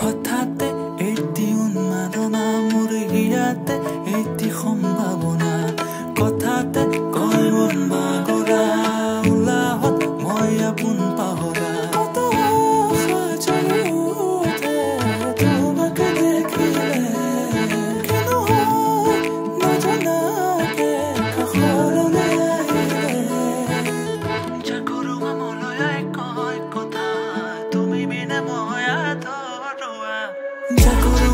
হঠাৎ এটি উন্মাদনা মোর হিয়াতে এটি সম্ভাৱনা কথাতে কয় বাগৰা উলাহত মই আপোন পাহৰা Jaguruwa moloyai Jacob